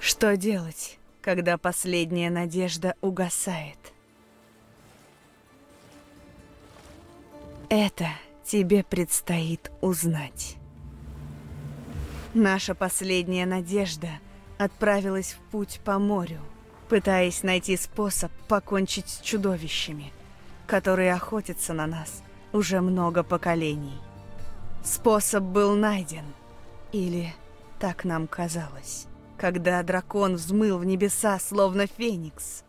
Что делать, когда последняя надежда угасает? Это тебе предстоит узнать. Наша последняя надежда отправилась в путь по морю, пытаясь найти способ покончить с чудовищами, которые охотятся на нас уже много поколений. Способ был найден, или так нам казалось, когда дракон взмыл в небеса, словно феникс,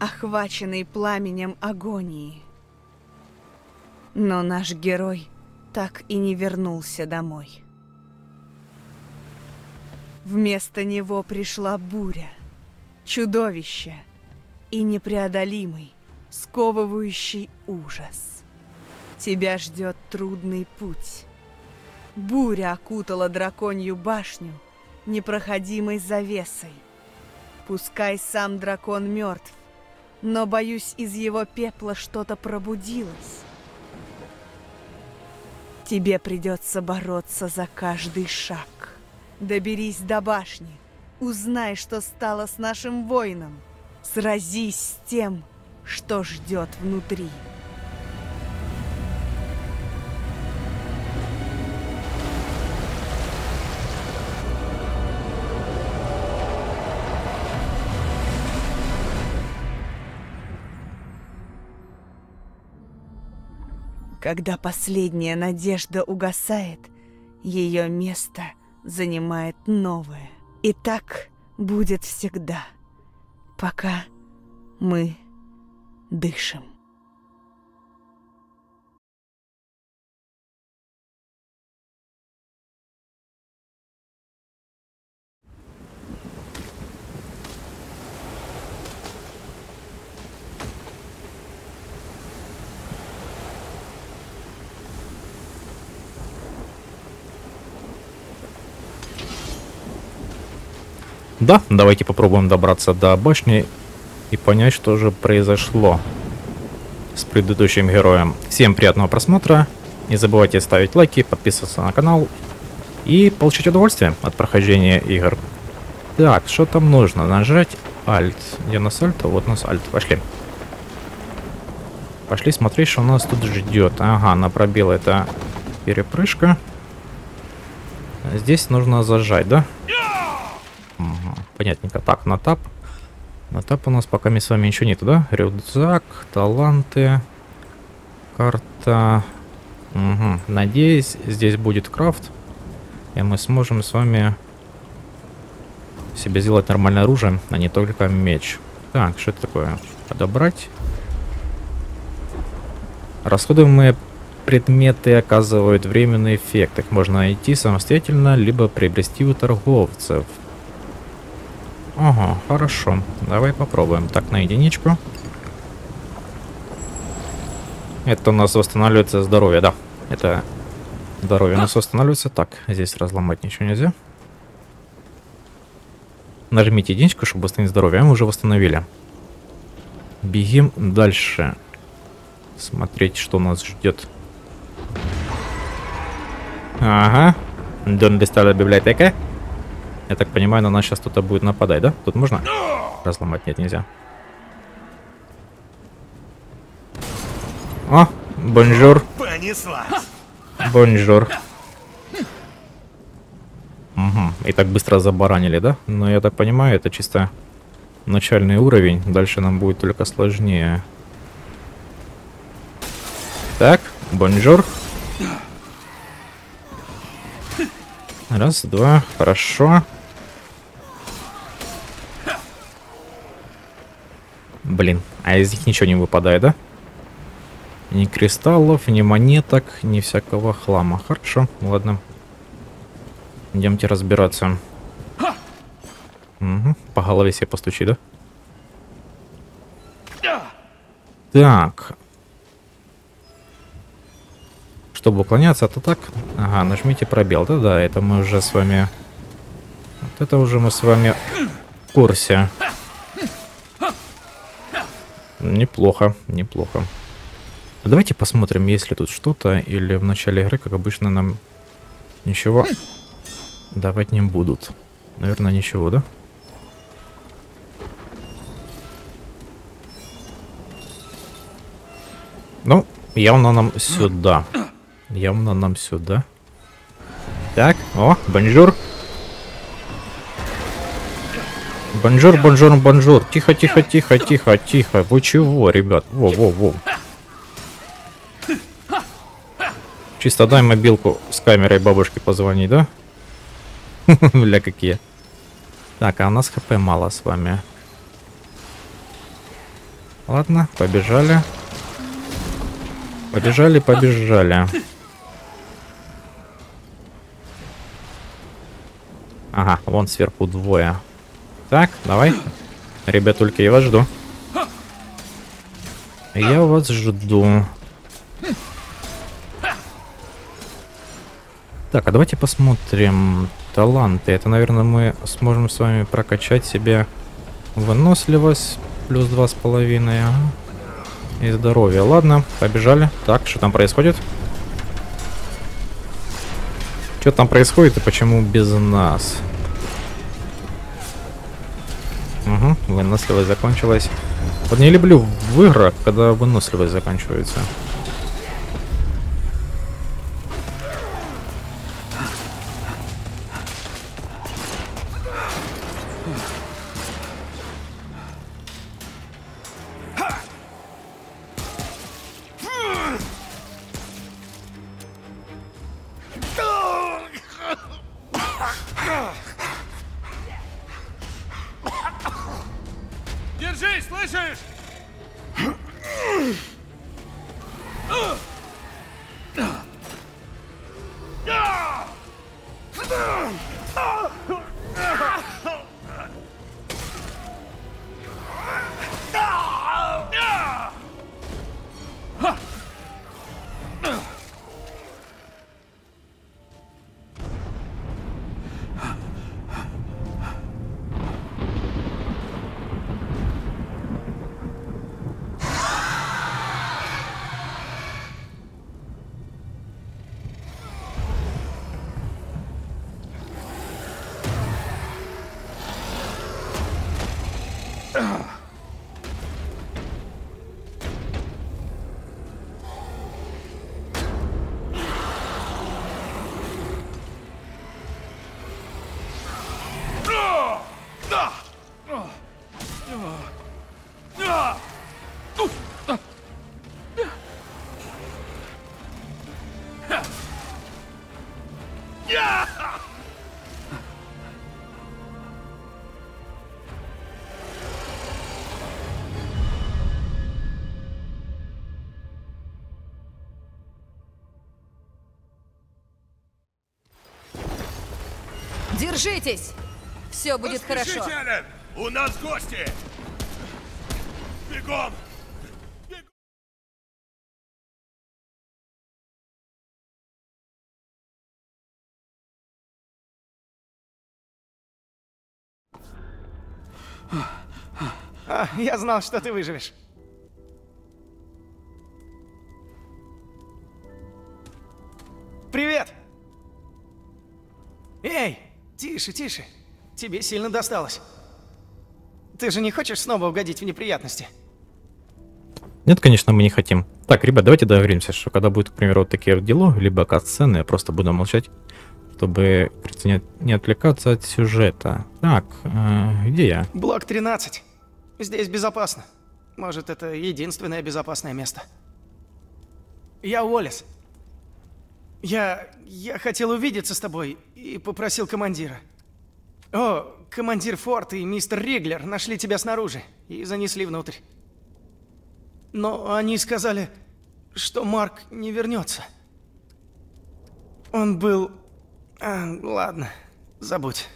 охваченный пламенем агонии. Но наш герой так и не вернулся домой. Вместо него пришла буря, чудовище и непреодолимый, сковывающий ужас. Тебя ждет трудный путь. Буря окутала драконью башню непроходимой завесой. Пускай сам дракон мертв, но, боюсь, из его пепла что-то пробудилось. Тебе придется бороться за каждый шаг. Доберись до башни, узнай, что стало с нашим воином. Сразись с тем, что ждет внутри. Когда последняя надежда угасает, ее место занимает новое. И так будет всегда, пока мы дышим. Да, давайте попробуем добраться до башни и понять, что же произошло с предыдущим героем. Всем приятного просмотра. Не забывайте ставить лайки, подписываться на канал и получить удовольствие от прохождения игр. Так, что там нужно? Нажать Alt. Где у нас Alt? А вот у нас Alt. Пошли. Пошли смотреть, что у нас тут ждет. Ага, на пробел это перепрыжка. Здесь нужно зажать, да? Угу, понятненько. Так, на тап. На тап у нас пока мы с вами ничего нету, да? Рюкзак, таланты, карта. Угу. Надеюсь, здесь будет крафт. И мы сможем с вами себе сделать нормальное оружие, а не только меч. Так, что это такое? Подобрать. Расходуемые предметы оказывают временный эффект. Их можно найти самостоятельно, либо приобрести у торговцев. Ага, хорошо. Давай попробуем. Так, на единичку. Это у нас восстанавливается здоровье, да. Это здоровье у нас восстанавливается. Так, здесь разломать ничего нельзя. Нажмите единичку, чтобы восстановить здоровье. А мы уже восстановили. Бегим дальше. Смотреть, что нас ждет. Ага. Это ли библиотека? Я так понимаю, на нас сейчас кто-то будет нападать, да? Тут можно разломать? Нет, нельзя. О, bonjour. Понеслась. Bonjour. Угу. И так быстро забаранили, да? Но я так понимаю, это чисто начальный уровень. Дальше нам будет только сложнее. Так, bonjour. Раз, два, хорошо. Блин, а из них ничего не выпадает, да? Ни кристаллов, ни монеток, ни всякого хлама. Хорошо, ладно. Идемте разбираться. Угу, по голове себе постучи, да? Так. Чтобы уклоняться, то так. Ага, нажмите пробел. Да-да, это мы уже с вами... Вот это уже мы с вами в курсе. Неплохо, неплохо. Давайте посмотрим, есть ли тут что-то, или в начале игры, как обычно, нам ничего давать не будут. Наверное, ничего, да? Ну, явно нам сюда. Явно нам сюда. Так, о, bonjour. Bonjour, bonjour, bonjour. Тихо, тихо, тихо, тихо, тихо. Вы чего, ребят? Во, во, во. Чисто дай мобилку с камерой бабушке позвонить, да? Бля, какие. Так, а у нас хп мало с вами. Ладно, побежали. Побежали, побежали. Ага, вон сверху двое. Так, давай. Ребятульки, я вас жду. Я вас жду. Так, а давайте посмотрим таланты. Это, наверное, мы сможем с вами прокачать себе выносливость плюс два с половиной. И здоровье. Ладно, побежали. Так, что там происходит? Что там происходит и почему без нас? Угу, выносливость закончилась. Вот не люблю в играх, когда выносливость заканчивается. Держитесь! Все будет Поспешите, хорошо. Эллен! У нас гости! Бегом! А, я знал, что ты выживешь. Привет! Эй, тише, тише. Тебе сильно досталось. Ты же не хочешь снова угодить в неприятности? Нет, конечно, мы не хотим. Так, ребят, давайте договоримся, что когда будет, к примеру, вот такие дела, либо кат-сцены, я просто буду молчать, чтобы не, не отвлекаться от сюжета. Так, э, где я? Блок 13. Здесь безопасно. Может, это единственное безопасное место. Я Уоллес. Я... я хотел увидеться с тобой и попросил командира. О, командир Форд и мистер Риглер нашли тебя снаружи и занесли внутрь. Но они сказали, что Марк не вернется. Он был... А, ладно, забудь.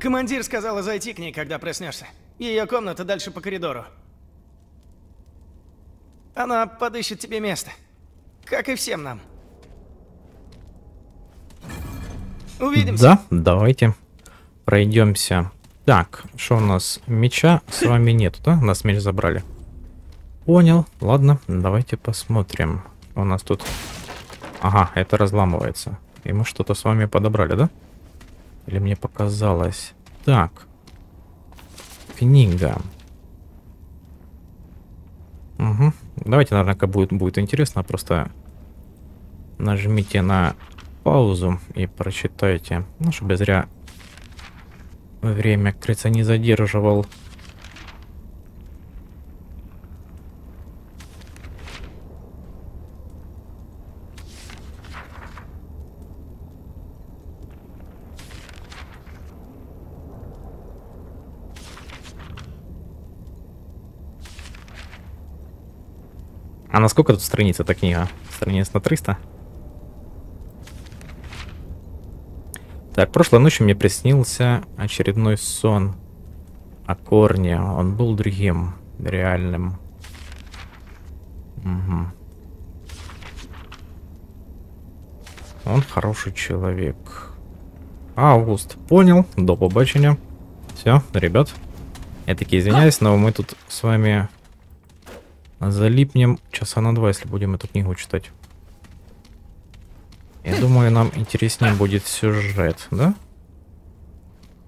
Командир сказала зайти к ней, когда проснешься. Ее комната дальше по коридору. Она подыщет тебе место. Как и всем нам. Увидимся. Да, давайте пройдемся. Так, что у нас? Меча с вами нет, да? Нас меч забрали. Понял. Ладно, давайте посмотрим. У нас тут? Ага, это разламывается. И мы что-то с вами подобрали, да? Или мне показалось? Так. Книга. Угу. Давайте, наверное, будет, будет интересно, просто нажмите на паузу и прочитайте. Ну, чтобы зря время, как не задерживал. А на сколько тут страниц эта книга? Страниц на 300? Так, прошлой ночью мне приснился очередной сон о корне. Он был другим, реальным. Угу. Он хороший человек. Август. Понял. До побачення. Все, ребят. Я таки извиняюсь, но мы тут с вами залипнем часа на два, если будем эту книгу читать. Я думаю, нам интереснее будет сюжет, да?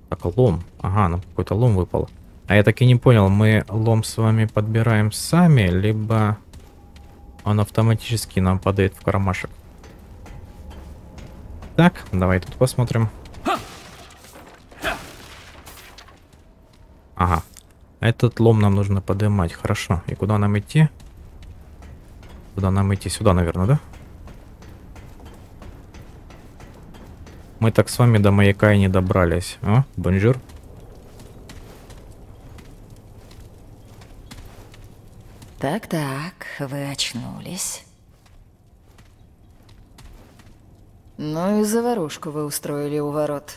Так, лом. Ага, нам какой-то лом выпал. А я так и не понял, мы лом с вами подбираем сами, либо он автоматически нам падает в кармашек. Так, давай тут посмотрим. Ага. Этот лом нам нужно поднимать. Хорошо. И куда нам идти? Куда нам идти? Сюда, наверное, да? Мы так с вами до маяка и не добрались. О, bonjour. Так-так, вы очнулись. Ну и заварушку вы устроили у ворот.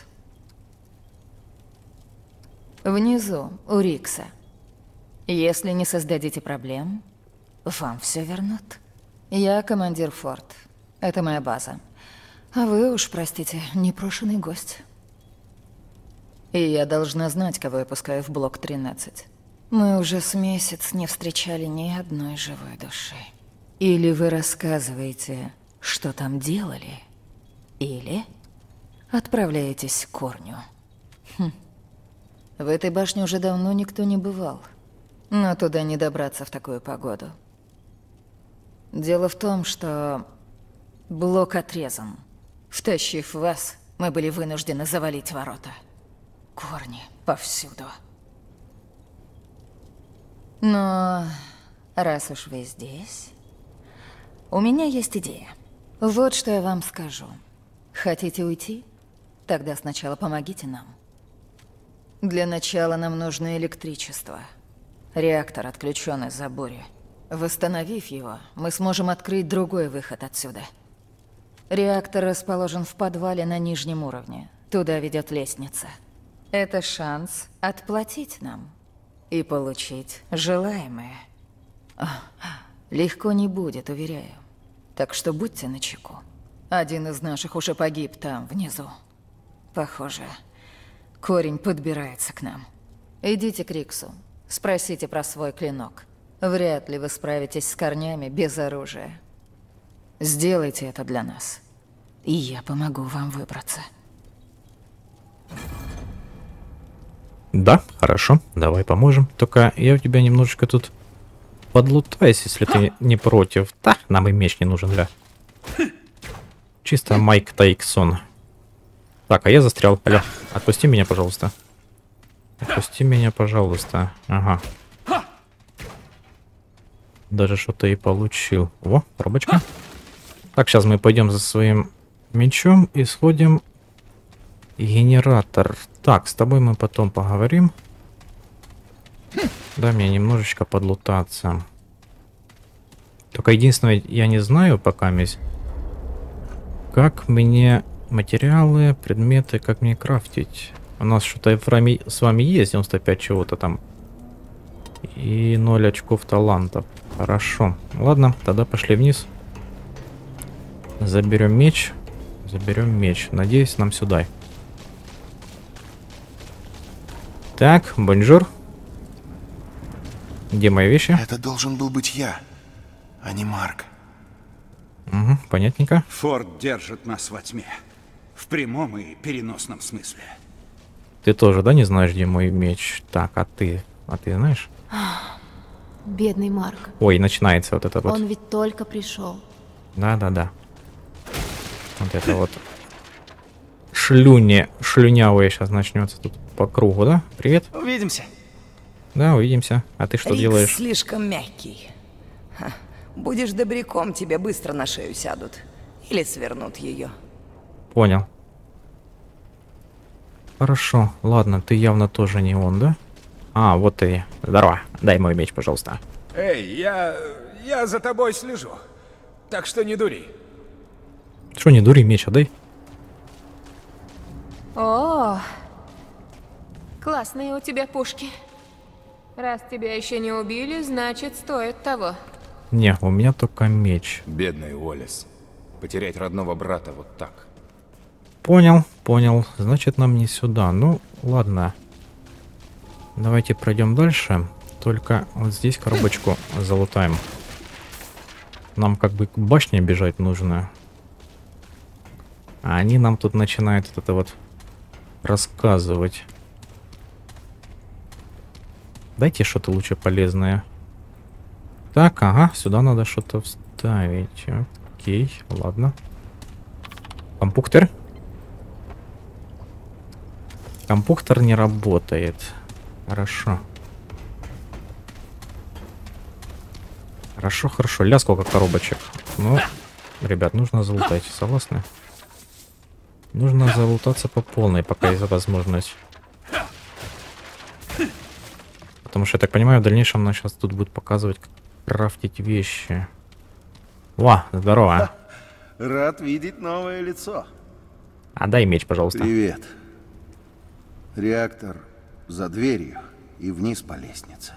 Внизу, у Рикса. Если не создадите проблем, вам все вернут. Я командир Форт. Это моя база. А вы уж, простите, непрошенный гость. И я должна знать, кого я пускаю в блок 13. Мы уже с месяц не встречали ни одной живой души. Или вы рассказываете, что там делали, или отправляетесь к корню. Хм. В этой башне уже давно никто не бывал. Но туда не добраться в такую погоду. Дело в том, что блок отрезан. Втащив вас, мы были вынуждены завалить ворота. Корни повсюду. Но раз уж вы здесь, у меня есть идея. Вот что я вам скажу. Хотите уйти? Тогда сначала помогите нам. Для начала нам нужно электричество. Реактор отключен из-за бури. Восстановив его, мы сможем открыть другой выход отсюда. Реактор расположен в подвале на нижнем уровне. Туда ведет лестница. Это шанс отплатить нам и получить желаемое. Легко не будет, уверяю. Так что будьте начеку. Один из наших уже погиб там, внизу. Похоже, корень подбирается к нам. Идите к Риксу. Спросите про свой клинок. Вряд ли вы справитесь с корнями без оружия. Сделайте это для нас. И я помогу вам выбраться. Да, хорошо, давай поможем. Только я у тебя немножечко тут подлутаюсь, если ты не против. Да, нам и меч не нужен, да. Чисто Майк Тайксон. Так, а я застрял. Аля, отпусти меня, пожалуйста. Отпусти меня, пожалуйста. Ага. Даже что-то и получил. Во, пробочка. Так, сейчас мы пойдем за своим мечом и сходим. Генератор. Так, с тобой мы потом поговорим. Дай мне немножечко подлутаться. Только единственное, я не знаю пока месь, как мне материалы, предметы, как мне крафтить. У нас что-то с вами есть, 95 чего-то там. И 0 очков талантов. Хорошо. Ладно, тогда пошли вниз. Заберем меч. Заберем меч. Надеюсь, нам сюда. Так, bonjour. Где мои вещи? Это должен был быть я, а не Марк. Угу, понятненько. Форд держит нас во тьме. В прямом и переносном смысле. Ты тоже, да, не знаешь, где мой меч? Так, а ты? А ты знаешь? Бедный Марк. Ой, начинается вот это вот. Он ведь только пришел. Да-да-да. Вот это вот. Шлюни, шлюнявые сейчас начнется тут по кругу, да? Привет. Увидимся. Да, увидимся. А ты что Рикс делаешь? слишком мягкий. Ха, Будешь добряком, тебе быстро на шею сядут. Или свернут ее. Понял. Хорошо, ладно, ты явно тоже не он, да? А, вот ты. Здорово. Дай мой меч, пожалуйста. Эй, я... я за тобой слежу. Так что не дури. Что, не дури, меч отдай. О, классные у тебя пушки. Раз тебя еще не убили, значит, стоит того. Не, у меня только меч. Бедный Уоллес. Потерять родного брата вот так. Понял, понял. Значит, нам не сюда. Ну, ладно. Давайте пройдем дальше. Только вот здесь коробочку залутаем. Нам как бы к башне бежать нужно. А они нам тут начинают это вот рассказывать. Дайте что-то лучше полезное. Так, ага, сюда надо что-то вставить. Окей, ладно. Компуктер. Компуктор не работает. Хорошо. Хорошо, хорошо. Ля сколько коробочек. Ну, ребят, нужно залутать. Согласны? Нужно залутаться по полной, пока есть возможность. Потому что, я так понимаю, в дальнейшем нам сейчас тут будет показывать, как крафтить вещи. Ва, здорово. Рад видеть новое лицо. Отдай меч, пожалуйста. Привет. Реактор за дверью и вниз по лестнице.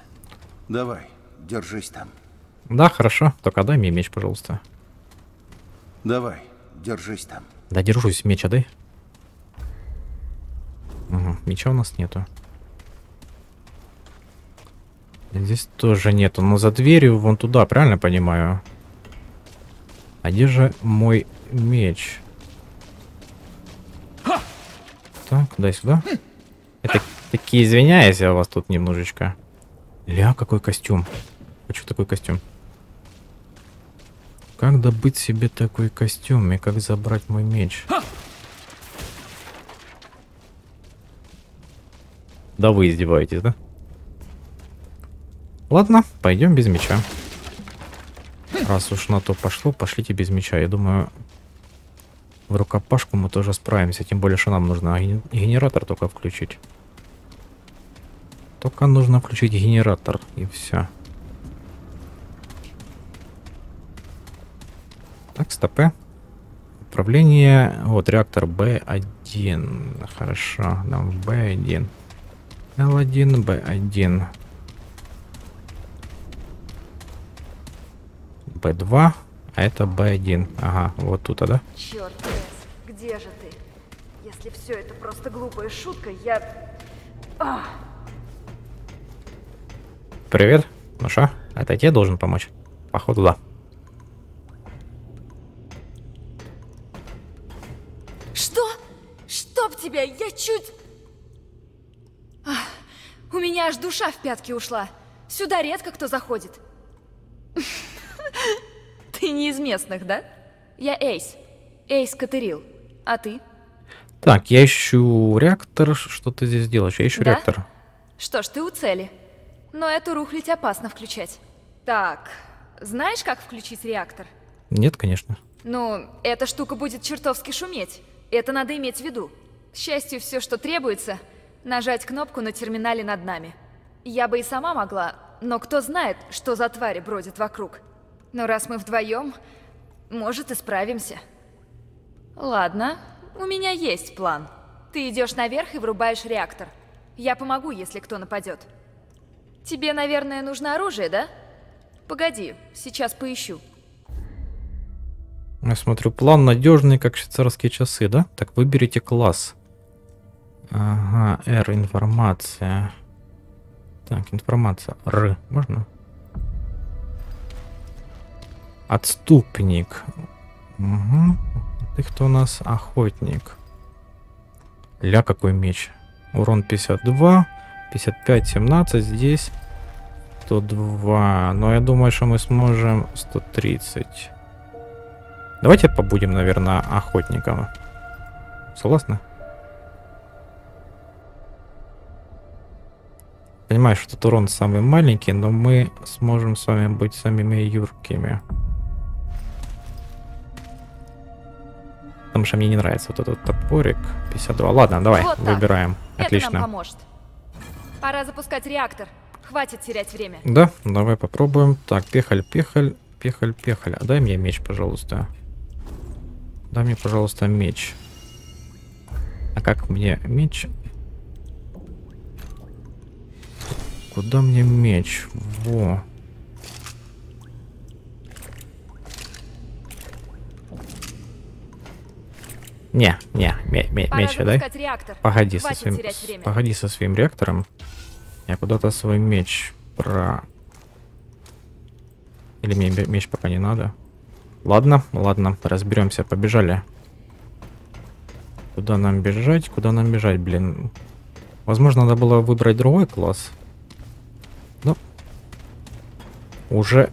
Давай, держись там. Да, хорошо. Только дай мне меч, пожалуйста. Давай, держись там. Да, держусь. Меч отдай. Угу, меча у нас нету. Здесь тоже нету. Но за дверью вон туда, правильно понимаю? А где же мой меч? Так, дай сюда. Это такие извиняюсь, я вас тут немножечко. Ля, какой костюм. Хочу такой костюм. Как добыть себе такой костюм и как забрать мой меч? Да вы издеваетесь, да? Ладно, пойдем без меча. Раз уж на то пошло, пошлите без меча. Я думаю, в рукопашку мы тоже справимся. Тем более, что нам нужно ген- генератор только включить. Только нужно включить генератор, и все. Стопы. Управление. Вот, реактор B1. Хорошо, нам B1. L1, B1. B2, а это B1. Ага, вот тут, да? Черт, где же ты? Если все это просто глупая шутка, я... Ах, Привет. Ну шо, это тебе должен помочь? Походу, да. Чуть... Ах, у меня аж душа в пятки ушла. Сюда редко кто заходит. Ты не из местных, да? Я Эйс. Эйс Катерил. А ты? Так, я ищу реактор. Что ты здесь делаешь? Я ищу Да? реактор. Что ж, ты у цели. Но эту рухлить опасно включать. Так, знаешь, как включить реактор? Нет, конечно. Ну, эта штука будет чертовски шуметь. Это надо иметь в виду. К счастью, все, что требуется, нажать кнопку на терминале над нами. Я бы и сама могла, но кто знает, что за твари бродят вокруг. Но раз мы вдвоем, может и справимся. Ладно, у меня есть план. Ты идешь наверх и врубаешь реактор. Я помогу, если кто нападет. Тебе, наверное, нужно оружие, да? Погоди, сейчас поищу. Я смотрю, план надежный, как швейцарские часы, да? Так, выберите класс. Ага, R, информация. Так, информация. Р, можно? Отступник. Угу. Ты кто у нас? Охотник. Ля, какой меч. Урон 52, 55, 17. Здесь 102. Но я думаю, что мы сможем 130. Давайте побудем, наверное, охотником. Согласны? Понимаю, что тут урон самый маленький, но мы сможем с вами быть самыми юркими. Потому что мне не нравится вот этот топорик. 52. Ладно, давай, Вот так. выбираем. Это Отлично. нам поможет. Пора запускать реактор. Хватит терять время. Да, давай попробуем. Так, пехаль, пехаль, пехаль, пехаль. А дай мне меч, пожалуйста. Дай мне, пожалуйста, меч. А как мне меч? Куда мне меч? Во. Не, не, ме- ме- Пора меч реактор. Погоди со своим, погоди со своим реактором. Я куда-то свой меч про... Или мне ме- меч пока не надо? Ладно, ладно, разберемся, побежали. Куда нам бежать? Куда нам бежать, блин? Возможно, надо было выбрать другой класс. Но уже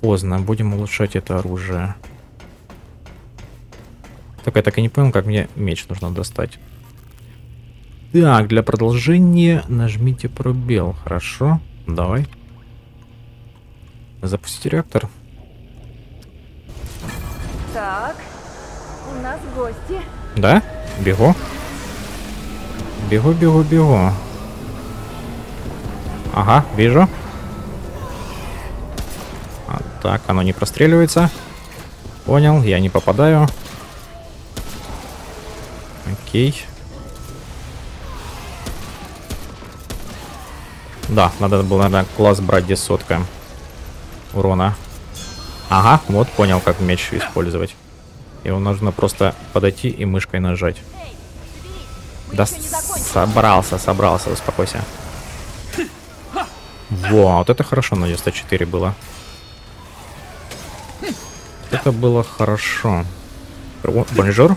поздно. Будем улучшать это оружие. Только я так и не понял, как мне меч нужно достать. Так, для продолжения нажмите пробел. Хорошо, давай. Запустить реактор. Так, у нас гости. Да? Бегу. Бегу, бегу, бегу. Ага, вижу. А, так, оно не простреливается. Понял, я не попадаю. Окей. Да, надо было, наверное, класс брать, где урона. Ага, вот понял, как меч использовать. Его нужно просто подойти и мышкой нажать. Да собрался, собрался, успокойся. Во, вот это хорошо на 94 было. Это было хорошо. О, Bonjour.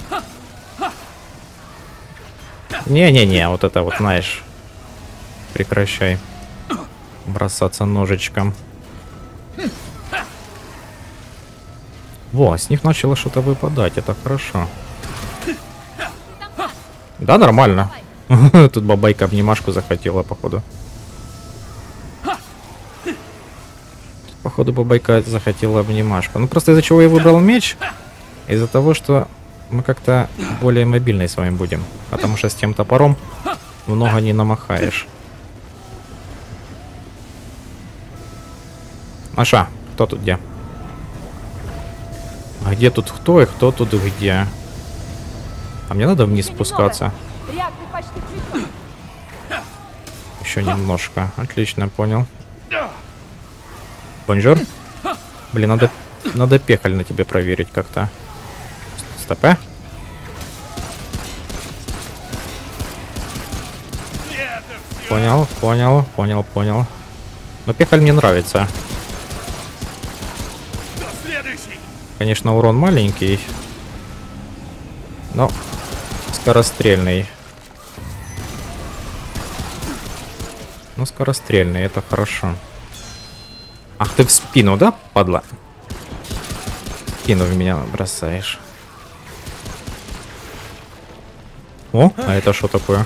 Не-не-не, вот это вот, знаешь. Прекращай. Бросаться ножичком. Во, с них начало что-то выпадать, это хорошо. Да, нормально. Тут бабайка обнимашку захотела, походу. Походу, бабайка захотела обнимашку. Ну, просто из-за чего я выбрал меч? Из-за того, что мы как-то более мобильные с вами будем. Потому что с тем топором много не намахаешь. Маша, кто тут где? А где тут кто и кто тут где? А мне надо вниз спускаться. Еще немножко. Отлично, понял. Bonjour. Блин, надо, надо пехаль на тебе проверить как-то. Стоп, а? Понял, понял, понял, понял. Но пехаль мне нравится. Конечно, урон маленький. Но скорострельный. Ну, скорострельный, это хорошо. Ах, ты в спину, да, падла? Спину в меня бросаешь. О, а это что такое?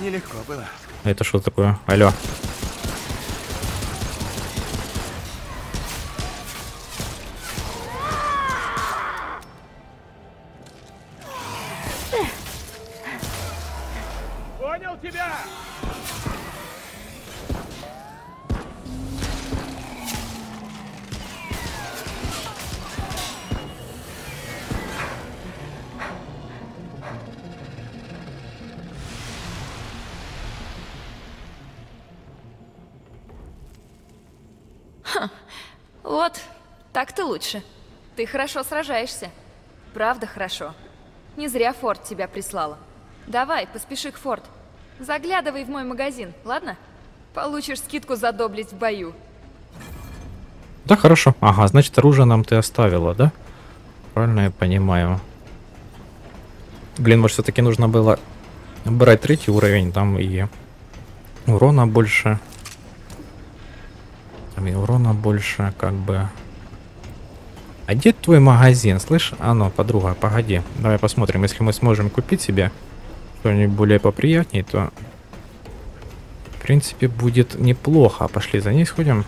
Нелегко было. А это что такое? Алло. Вот, так-то лучше. Ты хорошо сражаешься. Правда хорошо. Не зря Форд тебя прислала. Давай, поспеши к Форд. Заглядывай в мой магазин, ладно? Получишь скидку за доблесть в бою. Да, хорошо. Ага, значит, оружие нам ты оставила, да? правильно я понимаю? Блин, может все-таки нужно было брать третий уровень, там и урона больше. Там и урона больше, как бы. А где твой магазин, слышь? А ну, подруга, погоди. Давай посмотрим, если мы сможем купить себе что-нибудь более поприятнее, то... В принципе, будет неплохо. Пошли за ней сходим.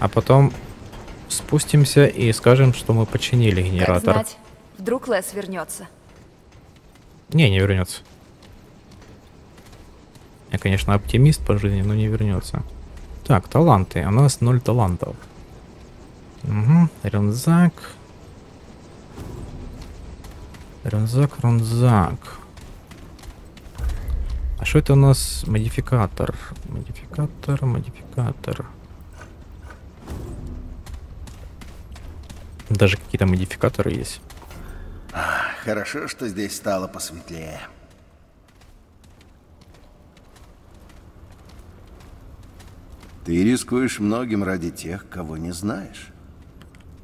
А потом спустимся и скажем, что мы починили генератор. Как знать, вдруг Лес вернется. Не, не вернется. Я, конечно, оптимист по жизни, но не вернется. Так, таланты. У нас ноль талантов. Угу, рюкзак. Рюкзак, рюкзак. А что это у нас? Модификатор. Модификатор, модификатор. Даже какие-то модификаторы есть. Хорошо, что здесь стало посветлее. Ты рискуешь многим ради тех, кого не знаешь.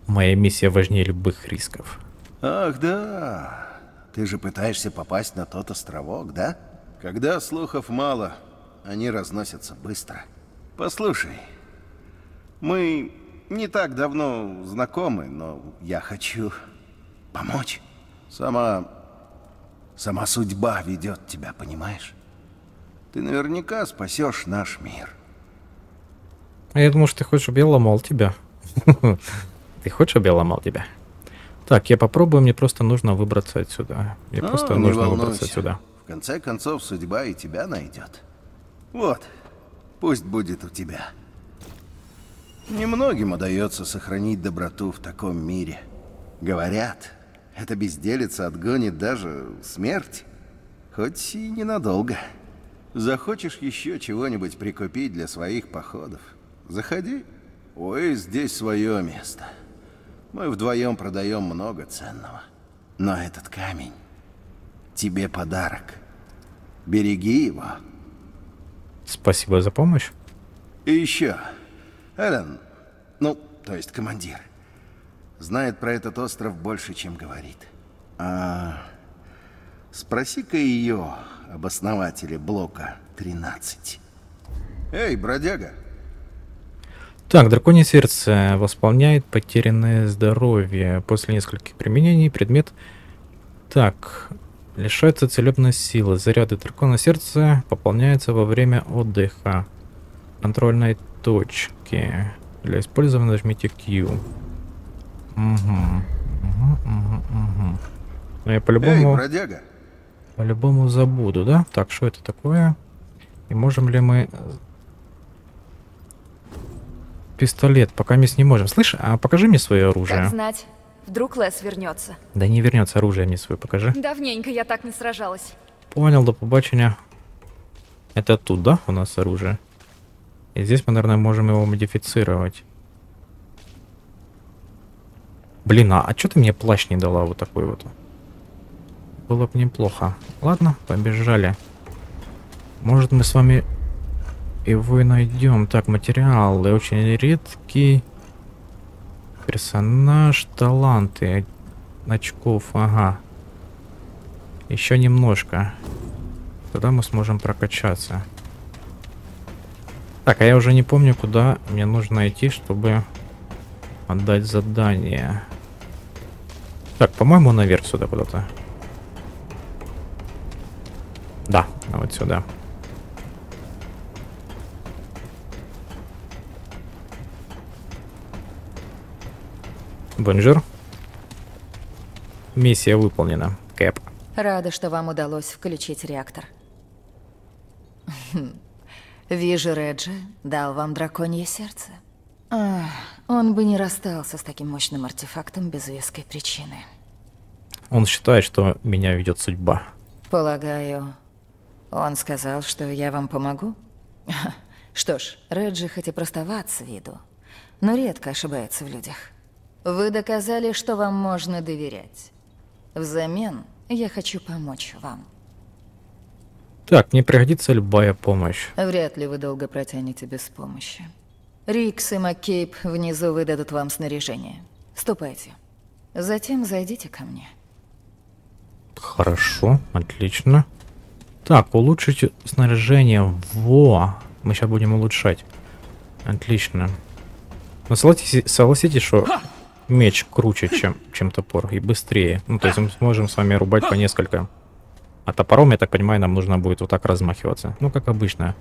Моя миссия важнее любых рисков. Ах, да. Ты же пытаешься попасть на тот островок, да? Когда слухов мало, они разносятся быстро. Послушай, мы не так давно знакомы, но я хочу помочь. Сама... Сама судьба ведет тебя, понимаешь? Ты наверняка спасешь наш мир. А я думал, что ты хочешь, чтобы я ломал тебя. Ты хочешь, чтобы я ломал тебя? Так, я попробую, мне просто нужно выбраться отсюда. Мне А, просто нужно волнуйся. выбраться отсюда. В конце концов, судьба и тебя найдет. Вот, пусть будет у тебя. Немногим удается сохранить доброту в таком мире. Говорят, эта безделица отгонит даже смерть. Хоть и ненадолго. Захочешь еще чего-нибудь прикупить для своих походов? Заходи. Ой, здесь свое место. Мы вдвоем продаем много ценного. Но этот камень тебе подарок. Береги его. Спасибо за помощь. И еще, Эллен, ну, то есть командир, знает про этот остров больше, чем говорит. А спроси-ка ее об основателе блока 13. Эй, бродяга, Так, драконье сердце восполняет потерянное здоровье. После нескольких применений предмет... Так, лишается целебной силы. Заряды дракона сердца пополняются во время отдыха. Контрольной точки. Для использования нажмите Q. Угу. Угу, угу, угу. Но я по-любому... По-любому забуду, да? Так, что это такое? И можем ли мы... Пистолет, пока мы не можем. Слышь, а покажи мне свое оружие. Как знать, вдруг Лес вернется. Да не вернется оружие мне свое, покажи. Давненько я так не сражалась. Понял, до побачення. Это тут, да, у нас оружие? И здесь мы, наверное, можем его модифицировать. Блин, а, а что ты мне плащ не дала вот такой вот? Было бы неплохо. Ладно, побежали. Может, мы с вами его найдем. Так, материалы. Очень редкий. Персонаж, таланты. Очков, ага. Еще немножко. Тогда мы сможем прокачаться. Так, а я уже не помню, куда мне нужно идти, чтобы отдать задание. Так, по-моему, наверх сюда куда-то. Да, вот сюда. Bonjour. Миссия выполнена. Кэп. Рада, что вам удалось включить реактор. Вижу, Реджи дал вам драконье сердце. Ах, он бы не расстался с таким мощным артефактом без веской причины. Он считает, что меня ведет судьба. Полагаю, он сказал, что я вам помогу? Что ж, Реджи хоть и простоват с виду, но редко ошибается в людях. Вы доказали, что вам можно доверять. Взамен я хочу помочь вам. Так, мне пригодится любая помощь. Вряд ли вы долго протянете без помощи. Рикс и Маккейб внизу выдадут вам снаряжение. Ступайте. Затем зайдите ко мне. Хорошо, отлично. Так, улучшить снаряжение. Во! Мы сейчас будем улучшать. Отлично. Но согласитесь, согласитесь, что меч круче, чем, чем топор, и быстрее. Ну, то есть мы сможем с вами рубать по несколько. А топором, я так понимаю, нам нужно будет вот так размахиваться. Ну, как обычно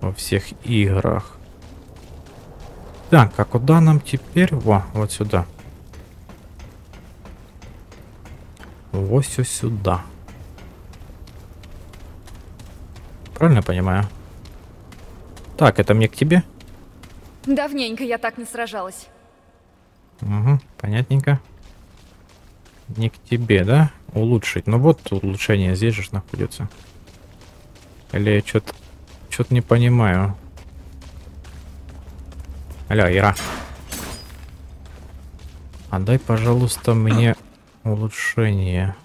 во всех играх. Так, а куда нам теперь? Во, вот сюда. Вот сюда. Правильно понимаю? Так, это мне к тебе? Давненько я так не сражалась. Угу, понятненько. Не к тебе, да? Улучшить. Ну вот улучшение здесь же находится. Или я что-то что-то не понимаю. Алло, Ира. Отдай, пожалуйста, мне улучшение.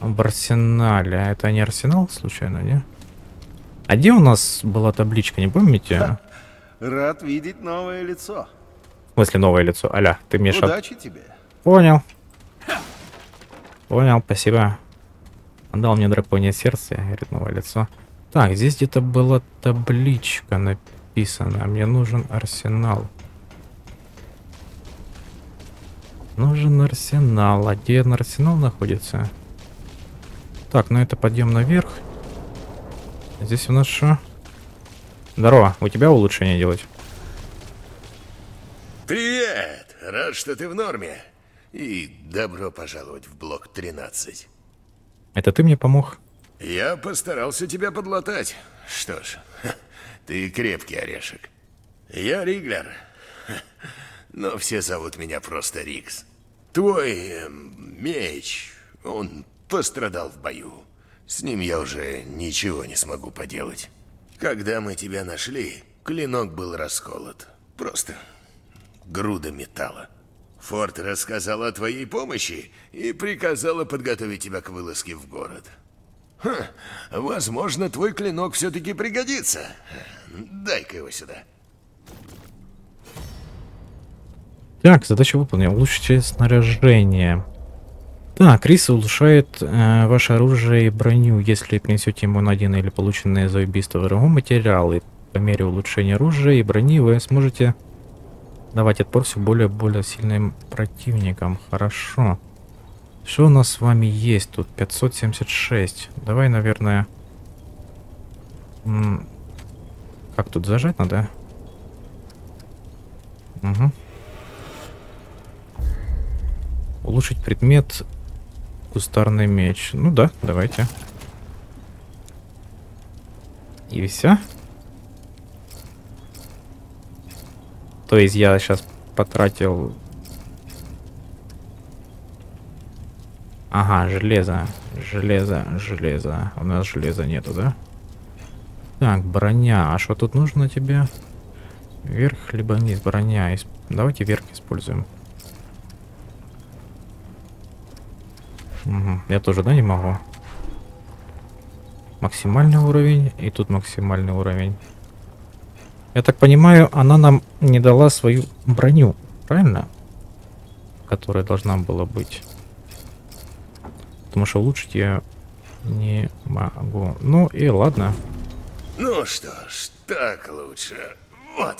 В арсенале. А это не арсенал, случайно, не? А где у нас была табличка, не помните? Рад видеть новое лицо. В смысле новое лицо? Аля, ты мне шат... Удачи тебе. Понял. Понял, спасибо. Он мне драконье сердце, говорит, новое лицо. Так, здесь где-то была табличка написана. Мне нужен арсенал. Нужен арсенал. А где арсенал находится? Так, ну это подъем наверх. Здесь у нас что? Здорово, у тебя улучшение делать? Привет! Рад, что ты в норме. И добро пожаловать в блок 13. Это ты мне помог? Я постарался тебя подлатать. Что ж, ты крепкий орешек. Я Риглер. Но все зовут меня просто Рикс. Твой э, меч, он пострадал в бою. С ним я уже ничего не смогу поделать. Когда мы тебя нашли, клинок был расколот. Просто груда металла. Форд рассказала о твоей помощи и приказала подготовить тебя к вылазке в город. Ха, возможно, твой клинок все-таки пригодится. Дай-ка его сюда. Так, задача выполнена. Улучшите снаряжение. Так, Рис улучшает э, ваше оружие и броню, если принесете ему найденные или полученные за убийство врагу материалы. По мере улучшения оружия и брони вы сможете давать отпор все более и более сильным противникам. Хорошо. Что у нас с вами есть тут? 576. Давай, наверное... Как тут зажать надо? Угу. Улучшить предмет Кустарный меч. Ну да, давайте. И все. То есть я сейчас потратил... Ага, железо. Железо, железо. У нас железа нету, да? Так, броня. А что тут нужно тебе? Вверх либо вниз броня. Давайте вверх используем. Угу. Я тоже, да, не могу? Максимальный уровень, и тут максимальный уровень. Я так понимаю, она нам не дала свою броню, правильно? Которая должна была быть. Потому что улучшить я не могу. Ну и ладно. Ну что ж, так лучше. Вот.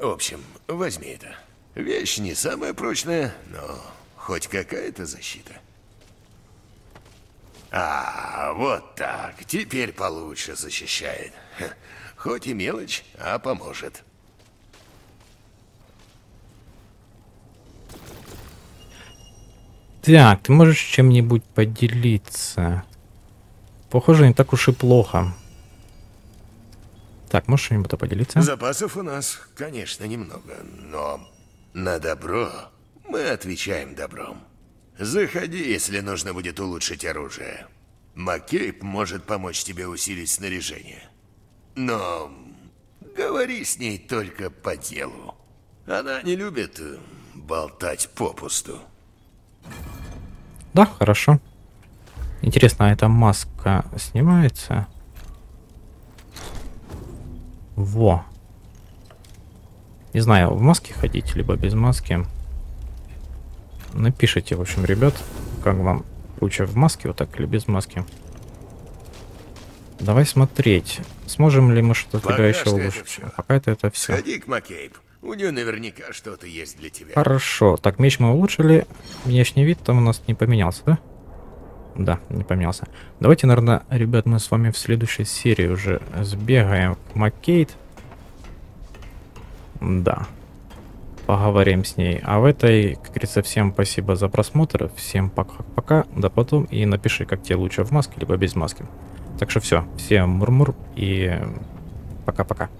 В общем, возьми это. Вещь не самая прочная, но хоть какая-то защита. А, вот так. Теперь получше защищает. Хоть и мелочь, а поможет. Так, ты можешь чем-нибудь поделиться? Похоже, не так уж и плохо. Так, можешь что-нибудь поделиться? Запасов у нас, конечно, немного, но на добро мы отвечаем добром. Заходи, если нужно будет улучшить оружие. Маккейб может помочь тебе усилить снаряжение. Но говори с ней только по делу. Она не любит э, болтать попусту. Да, хорошо. Интересно, а эта маска снимается? Во. Не знаю, в маске ходить, либо без маски. Напишите, в общем, ребят, как вам лучше в маске вот так или без маски. Давай смотреть, сможем ли мы что-то тебя еще улучшить. Пока это, это все. Сходи к Маккейб. У нее наверняка что-то есть для тебя. Хорошо. Так, меч мы улучшили. Внешний вид там у нас не поменялся, да? Да, не поменялся. Давайте, наверное, ребят, мы с вами в следующей серии уже сбегаем к Маккейт. Да. Поговорим с ней. А в этой, как говорится, всем спасибо за просмотр. Всем пока-пока. До потом. И напиши, как тебе лучше в маске, либо без маски. Так что все. Всем мурмур и пока-пока.